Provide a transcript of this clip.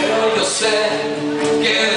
Pero yo sé que